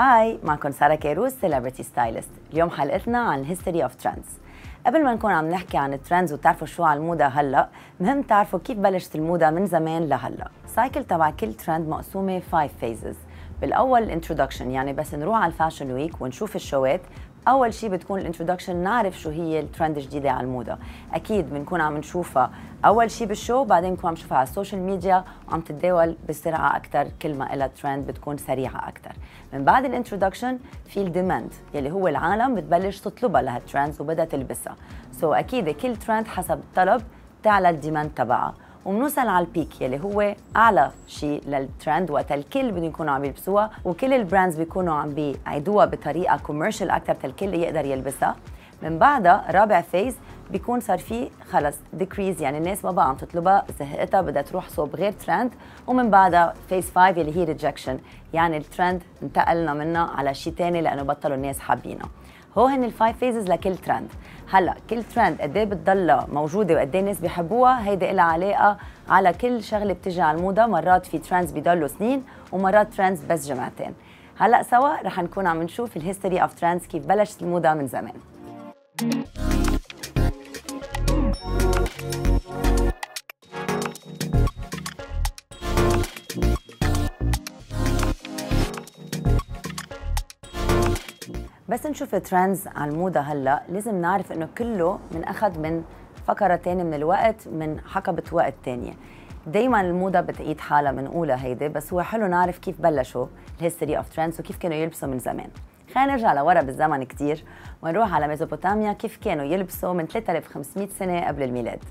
hi معكم سارة كيروز celebrity stylist اليوم حلقتنا عن history of trends قبل ما نكون عم نحكي عن ال trends وتعرفوا شو على الموضة هلأ مهم تعرفوا كيف بلشت الموضة من زمان لهلأ. cycle تبع كل ترند مقسومة 5 phases. بالأول ال introduction يعني بس نروح على ال fashion week ونشوف ال show ات أول شيء بتكون ال introduction نعرف شو هي الترند الجديدة على الموضة. أكيد بنكون عم نشوفها أول شيء بال show بعدين بنكون عم نشوفها على ال social media وعم تتداول بسرعة أكثر كل ما لها ترند بتكون سريعة أكثر من بعد ال introduction في ال demand يلي هو العالم بتبلش تطلبها لهال trends وبدها تلبسها. so أكيد كل ترند حسب الطلب تعلى ال demand تبعها. وبنوصل على ال peak يلي هو أعلى شيء للترند وقت الكل بدهم يكونوا عم يلبسوها وكل ال brands بيكونوا عم بيعيدوها بطريقة commercial أكثر الكل يقدر يلبسها. من بعدها رابع phase بيكون صار في خلص decrease يعني الناس ما بقى عم تطلبها زهقتها بدها تروح صوب غير ترند ومن بعدها phase 5 اللي هي rejection يعني الترند انتقلنا منها على شيء ثاني لأنه بطلوا الناس حابينه. هو هن ال five phases لكل ترند. هلا كل ترند قد إيه بتضلها موجودة وقد إيه الناس بيحبوها؟ هيدي لها علاقة على كل شغلة بتجي على الموضة. مرات في trends بيضلوا سنين ومرات trends بس جمعتين. هلا سوا رح نكون عم نشوف ال history of trends كيف بلشت الموضة من زمان. بس نشوف trends على الموضة هلا. لازم نعرف إنه كله من أخذ من فقرة تانية من الوقت من حقبة وقت تانية. دايما الموضة بتعيد حالها بنقولها هيدي بس هو حلو نعرف كيف بلشوا ال history of trends وكيف كانوا يلبسوا من زمان. خلينا نرجع لورا بالزمن كتير ونروح على Mesopotamia كيف كانوا يلبسوا من 3500 سنة قبل الميلاد.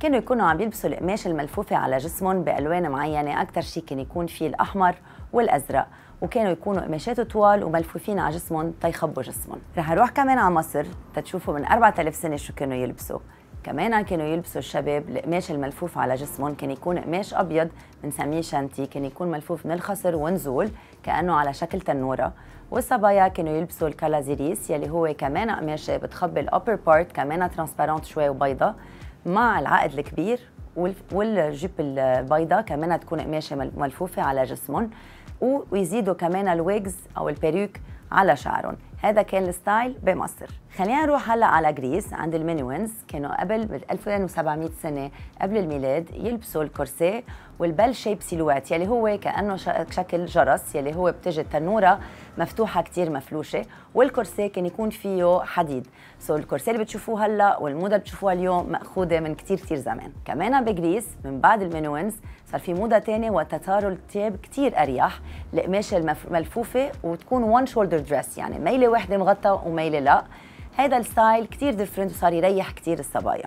كانوا يكونوا عم يلبسوا القماش الملفوفة على جسمهم بألوان معينة أكثر شيء كان يكون فيه الأحمر والأزرق. وكانوا يكونوا قماشات طوال وملفوفين على جسمهم تيخبوا جسمهم. رح أروح كمان على مصر تتشوفوا من 4000 سنة شو كانوا يلبسوا. كمان كانوا يلبسوا الشباب القماش الملفوف على جسمهم كان يكون قماش أبيض بنسميه shenti كان يكون ملفوف من الخصر ونزول كأنه على شكل تنورة. والصبايا كانوا يلبسوا ال kalasiris يلي هو كمان قماشه بتخبي ال upper part كمان transparent شوي وبيضة مع العقد الكبير والجيب البيضة كمان تكون قماشه ملفوفة على جسمهم ويزيدوا كمان ال wigs أو ال perruque على شعرهم. هذا كان ال style بمصر. خلينا نروح هلا على Greece عند ال Minoans كانوا قبل ب 1700 سنة قبل الميلاد يلبسوا الكورسيه وال bell shape silhouette يلي هو كأنه شكل جرس يلي هو بتجي التنورة مفتوحة كثير مفلوشة والكورسيه كان يكون فيه حديد. so الكورسيه اللي بتشوفوه هلأ والموضة اللي بتشوفوها اليوم مأخوذة من كثير كثير زمان. كمان ب Greece من بعد ال Minoans صار في موضة ثانية وقت صاروا الثياب كثير أريح القماشة الملفوفه وتكون one shoulder dress يعني ميلة وحدة مغطى وميلة لأ. هذا ال style كثير different وصار يريح كثير الصبايا.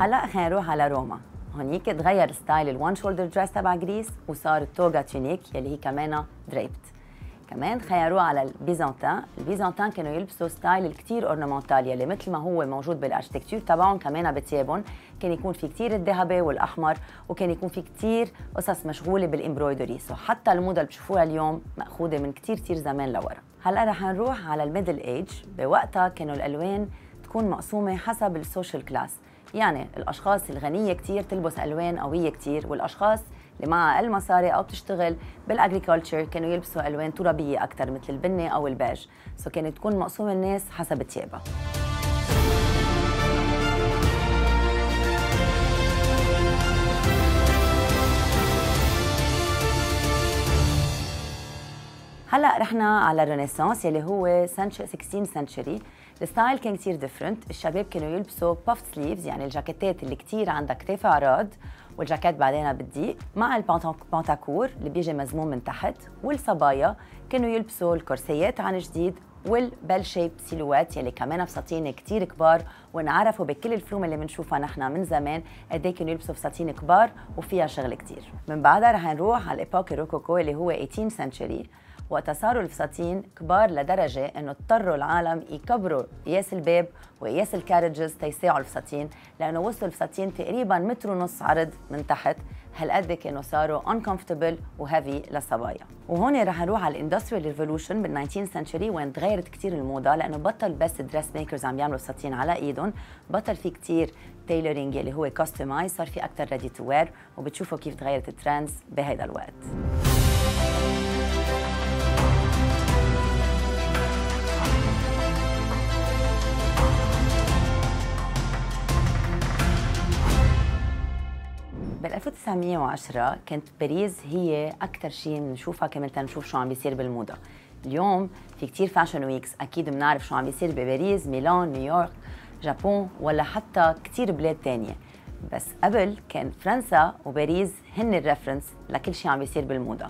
هلا خلينا نروح على روما. هونيك تغير style ال one shoulder dress تبع Greece وصار ال toga tunic يلي هي كمان draped كمان رح نروح على ال Byzantine ال Byzantine كانوا يلبسوا style الكتير ornamental يلي مثل ما هو موجود بال architecture تبعهم كمان بتيابهم. كان يكون في كتير الذهبي والأحمر وكان يكون في كتير قصص مشغولة بال embroidery so حتى الموضة اللي بتشوفوها اليوم مأخوذة من كتير كتير زمان لورا. هلا رح نروح على ال Middle Age بوقتها كانوا الألوان تكون مقسومة حسب ال social class يعني الأشخاص الغنية كتير تلبس ألوان قوية كتير والأشخاص اللي معها أقل مصاري أو بتشتغل بال agriculture كانوا يلبسوا ألوان ترابية أكثر مثل البني أو البيج so كانت تكون مقسومة الناس حسب ثيابها هلا رحنا على ال Renaissance يلي هو 16 century ال style كان كثير different الشباب كانوا يلبسوا puff sleeves يعني الجاكيتات اللي كثير عندها كتاف عراض والجاكيت بعدين بالضيق مع ال pantacourt اللي بيجي مزموم من تحت والصبايا كانوا يلبسوا الكرسيات عن جديد وال bell shape silhouette يلي كمان فساتين كتير كبار وانعرفوا بكل الفلوم اللي بنشوفها نحن من زمان قد كانوا يلبسوا فساتين كبار وفيها شغل كتير. من بعدها رح نروح على ال époque ال rococo اللي هو 18 century وقت صاروا الفساتين كبار لدرجة إنه اضطروا العالم يكبروا قياس الباب وقياس ال carriages تيساعوا الفساتين لأنه وصلوا الفساتين تقريبا متر ونص عرض من تحت هالقد كانوا صاروا uncomfortable و heavy للصبايا. وهون رح نروح على ال industrial revolution بال 19 century وين تغيرت كثير الموضة لأنه بطل بس dress makers عم يعملوا فساتين على إيدهم بطل في كثير tailoring اللي هو customized صار في أكثر ready to wear وبتشوفوا كيف تغيرت ال trends بهذا الوقت. بال 1910 كانت باريس هي أكثر شيء بنشوفها كمان تنشوف شو عم بيصير بالموضة. اليوم في كثير fashion weeks أكيد بنعرف شو عم بيصير بباريس ميلان نيويورك جابان ولا حتى كثير بلاد تانية. بس قبل كان فرنسا وباريس هن ال reference لكل شيء عم بيصير بالموضة.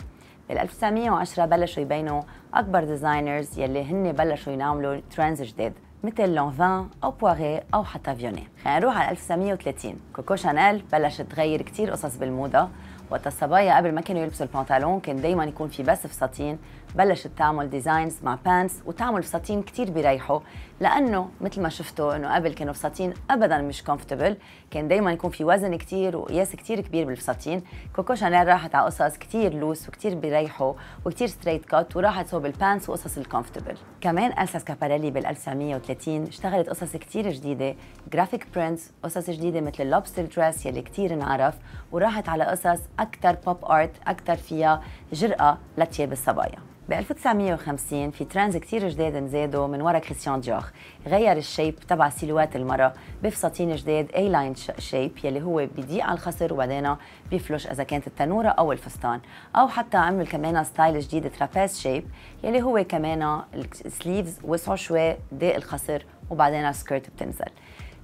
بال 1910 بلشوا يبينوا أكبر designers يلي هن بلشوا يعملوا trends جداد. مثل لونفان أو بواري أو حتى فيوني خلينا نروح على 1930 كوكو شانيل بلشت تغير كثير قصص بالموضة وقت الصبايا قبل ما كانوا يلبسوا البنطلون كان دائما يكون في بس فساتين بلشت تعمل designs مع pants وتعمل فساتين كثير بيريحوا لأنه مثل ما شفتوا إنه قبل كانوا فساتين ابدا مش comfortable كان دائما يكون في وزن كثير وقياس كثير كبير بالفساتين كوكو شانيل راحت على قصص كثير loose وكثير بيريحوا وكثير straight cut وراحت صوب ال pants وقصص ال comfortable كمان ألسا سكاباريلي بال 1930 اشتغلت قصص كثير جديدة graphic prints قصص جديدة مثل ال lobster dress يلي كثير انعرف وراحت على قصص أكثر pop art أكثر فيها جرأة لتياب الصبايا. ب 1950 في trends كثير جداد انزادوا من ورا كريستيان ديور غير ال shape تبع silhouette المرأة بفساتين جداد A-line shape يلي هو بيضيق على الخصر وبعدين بيفلش إذا كانت التنورة أو الفستان. أو حتى عمل كمان style جديد trapeze shape يلي هو كمان ال sleeves وسعوا شوي ضيق الخصر وبعدين skirt بتنزل.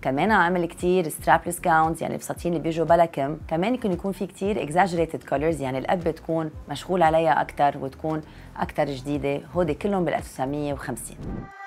كمان عمل كتير strapless gowns يعني الفساتين اللي بيجوا بلا كم. كمان يكون يكون في كتير exaggerated collars يعني القبه تكون مشغول عليها أكثر وتكون أكثر جديدة. هودي كلهم بال 1950